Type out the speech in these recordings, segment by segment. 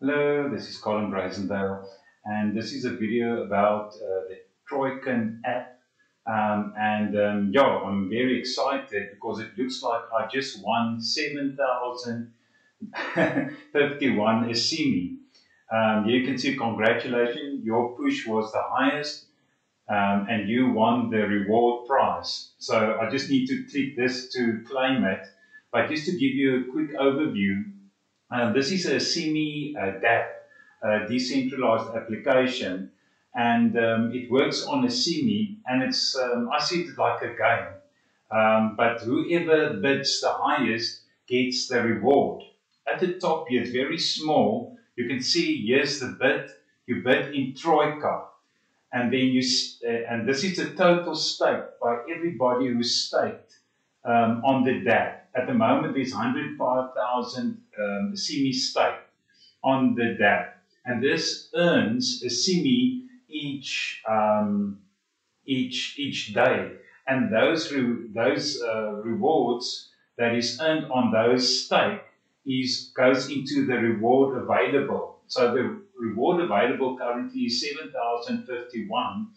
Hello, this is Colin Brazendale, and this is a video about uh, the Troikan app. Um, and um, yeah, I'm very excited because it looks like I just won 7,051 Asimi. Um, you can see, congratulations, your push was the highest um, and you won the reward prize. So I just need to click this to claim it. But just to give you a quick overview, uh, this is a semi uh, uh, decentralized application, and um, it works on Asimi, and it's um, I see it like a game. Um, but whoever bids the highest gets the reward. At the top it's very small. You can see here's the bid. You bid in Troika, and then you uh, and this is the total stake by everybody who staked um, on the DApp. At the moment, there's 105,000 um, semi stake on the DApp, and this earns Asimi each um, each each day, and those re- those uh, rewards that is earned on those stake is goes into the reward available. So the reward available currently is 7,051.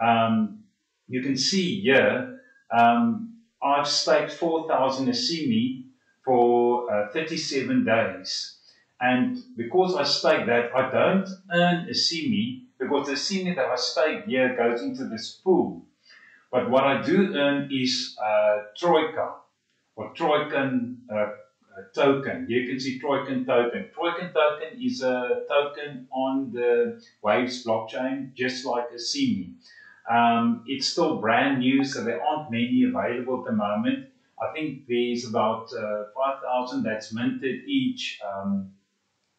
Um, you can see here um, I've staked 4,000 Esimi for uh, 37 days. And because I stake that, I don't earn Esimi because the Esimi that I stake here goes into this pool. But what I do earn is uh, Troika or Troiken uh, token. You can see Troiken token. Troiken token is a token on the Waves blockchain, just like Esimi. Um, it's still brand new, so there aren't many available at the moment. I think there's about uh, 5,000 that's minted each um,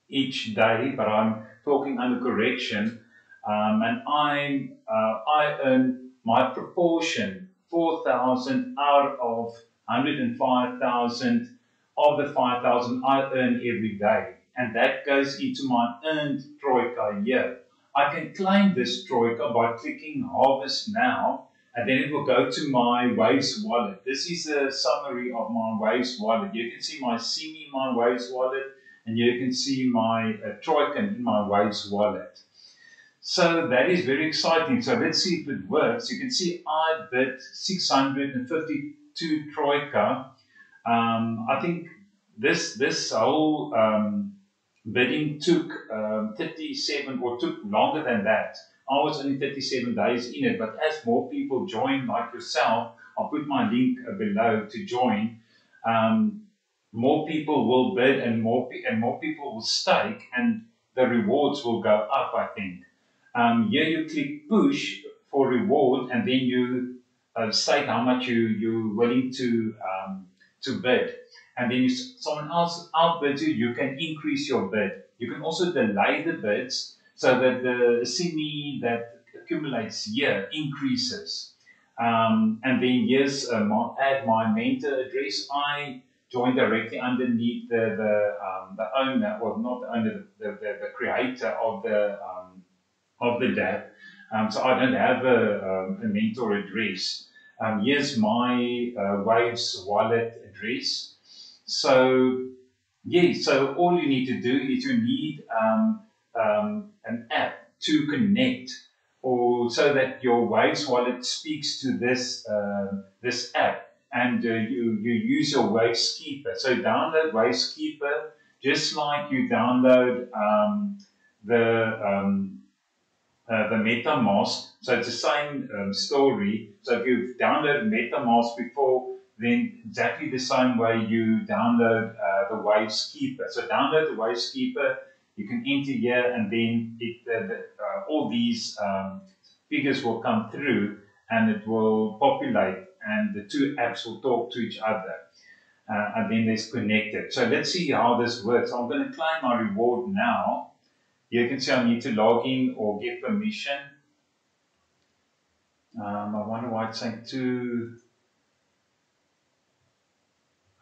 each day, but I'm talking under correction. Um, and I uh, I earn my proportion 4,000 out of 105,000 of the 5,000 I earn every day, and that goes into my earned troika year. I can claim this Troika by clicking Harvest Now, and then it will go to my Waves wallet. This is a summary of my Waves wallet. You can see my Simi my Waves wallet, and you can see my uh, Troikan in my Waves wallet. So that is very exciting. So let's see if it works. You can see I bid 652 Troika. Um, I think this this whole um, bidding took um, 37 or took longer than that. I was only 37 days in it, but as more people join, like yourself, I'll put my link below to join. Um, more people will bid and more pe- and more people will stake, and the rewards will go up. I think. Um, here you click push for reward, and then you uh, state how much you you're willing to um, to bid and then if someone else outbids you, you can increase your bid. You can also delay the bids so that the semi that accumulates here increases. Um, and then yes, uh, my, add my mentor address. I join directly underneath the the, um, the owner, or not the owner, the, the, the creator of the um, of the DApp. Um, so I don't have a, um, a mentor address. Um, here's my uh, Waves wallet address. So, yeah, so all you need to do is you need um, um, an app to connect or so that your Waves wallet speaks to this, uh, this app and uh, you, you use your Waves Keeper. So download Waves Keeper just like you download um, the, um, uh, the MetaMask. So it's the same um, story. So if you've downloaded MetaMask before, then exactly the same way you download uh, the Waves Keeper. So download the Waves Keeper, you can enter here and then it, uh, the, uh, all these um, figures will come through and it will populate and the two apps will talk to each other. Uh, and then it's connected. So let's see how this works. I'm going to claim my reward now. You can see I need to log in or get permission. Um, I wonder why it's saying two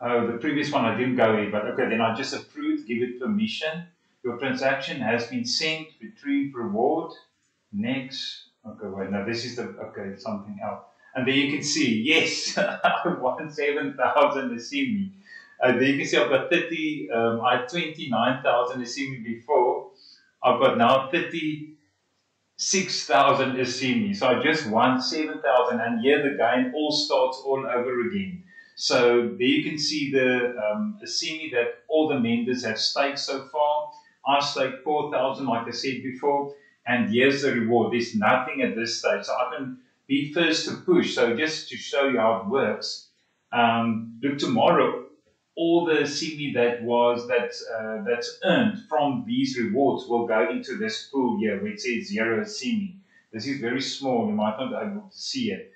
Oh, the previous one I didn't go in, but okay, then I just approved, give it permission. Your transaction has been sent, retrieve reward. Next. Okay, wait, no, this is the, okay, something else. And then you can see, yes, I won 7,000 Asimi. Uh, there you can see I've got 30, um, I had 29,000 Asimi before, I've got now 36,000 Asimi. So I just won 7,000 and here the game all starts all over again. So there you can see the um, that all the members have staked so far. I staked 4,000 like I said before and here's the reward. There's nothing at this stage. So I can be first to push. So just to show you how it works, um, look tomorrow all the CV that was that uh, that's earned from these rewards will go into this pool here where it says zero CV. This is very small, you might not be able to see it.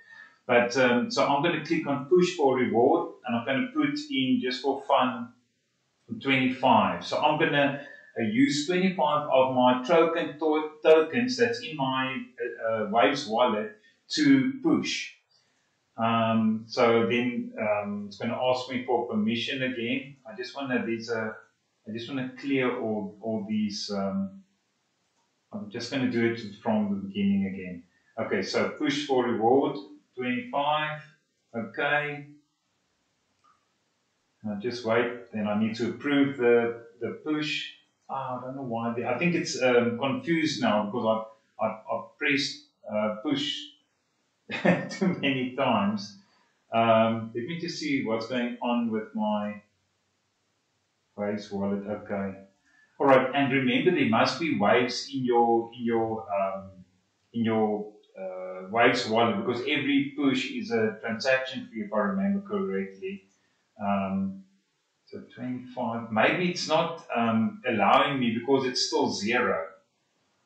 But um, so I'm going to click on push for reward and I'm going to put in just for fun 25. So I'm going to uh, use 25 of my token to tokens that's in my uh, uh Waves wallet to push. Um, so then um, it's going to ask me for permission again. I just want to these uh, I just want to clear all all these. Um, I'm just going to do it from the beginning again. Okay, so push for reward 25. Okay. Now just wait. Then I need to approve the the push. Oh, I don't know why. I think it's um, confused now because I I, I pressed uh, push too many times. Um, let me just see what's going on with my Waves wallet. Okay. All right, and remember there must be waves in your in your um, in your uh, Waves wallet because every push is a transaction fee if I remember correctly. Um, so 25. Maybe it's not um, allowing me because it's still zero.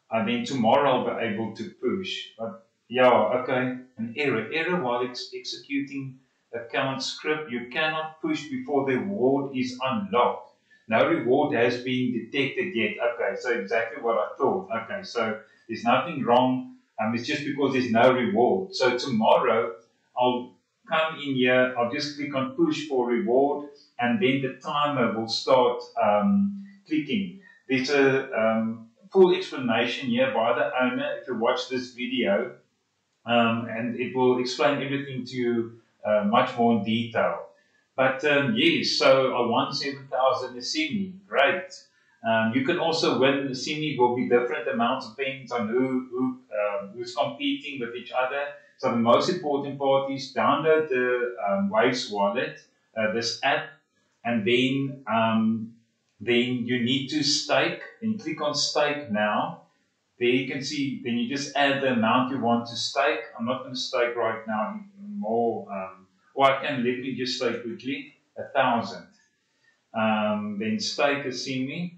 I mean, tomorrow I'll be able to push. But yeah, okay. An error. Error while ex executing account script. You cannot push before the reward is unlocked. No reward has been detected yet. Okay, so exactly what I thought. Okay, so there's nothing wrong. Um, it's just because there's no reward. So tomorrow I'll come in here. I'll just click on push for reward, and then the timer will start um, clicking. There's a um, full explanation here by the owner if you watch this video um, and it will explain everything to you uh, much more in detail. But um, yes, so I won 7,000 Asimi, great. Um, you can also win Asimi will be different amounts depends on who, who um, who's competing with each other. So the most important part is download the um, Waves wallet, uh, this app, and then um, then you need to stake. And click on stake now, there you can see, then you just add the amount you want to stake. I'm not going to stake right now more, um, or I can, let me just stake quickly, a thousand. Um, then stake Asimi.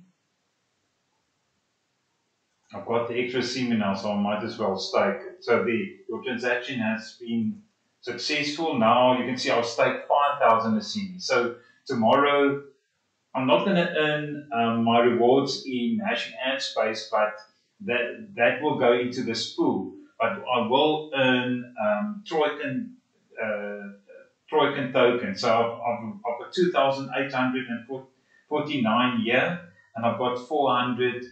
I've got the extra Asimi now, so I might as well stake it. So the your transaction has been successful. Now you can see I've staked 5,000 Asimi. So tomorrow, I'm not going to earn um, my rewards in hashing ad space, but that that will go into this pool. But I will earn um, Troikan uh, Troikan token. So I've, I've, I've got 2,849 here, and I've got 400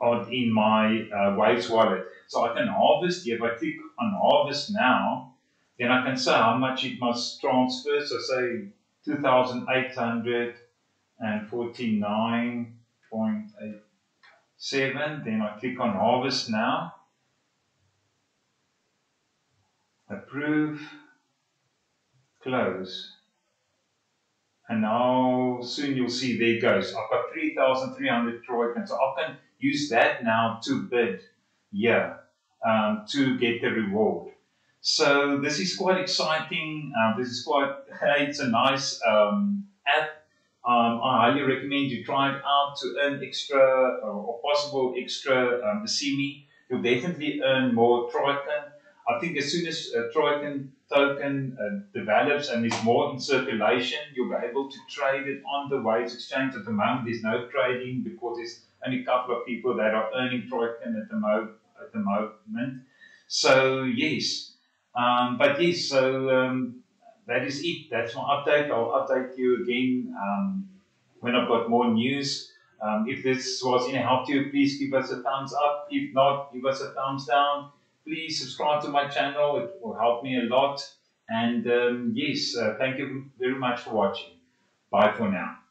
odd in my uh, Waves wallet. So I can harvest. If I click on harvest now, then I can say how much it must transfer. So say 2,849.8 7. Then I click on Harvest Now. Approve. Close. And now soon you'll see there it goes. I've got 3,300 Troikan. So I can use that now to bid yeah, um, to get the reward. So this is quite exciting. Um, this is quite, it's a nice um, app um, I highly recommend you try it out to earn extra uh, or possible extra um, Asimi. You'll definitely earn more Troikan. I think as soon as a Troikan token uh, develops and is more in circulation, you'll be able to trade it on the Waves Exchange. At the moment, there's no trading because there's only a couple of people that are earning Troikan at the, mo- at the moment. So, yes. Um, but yes, so um, that is it. That's my update. I'll update you again um, when I've got more news. Um, if this was any help to you, please give us a thumbs up. If not, give us a thumbs down. Please subscribe to my channel. It will help me a lot. And um, yes, uh, thank you very much for watching. Bye for now.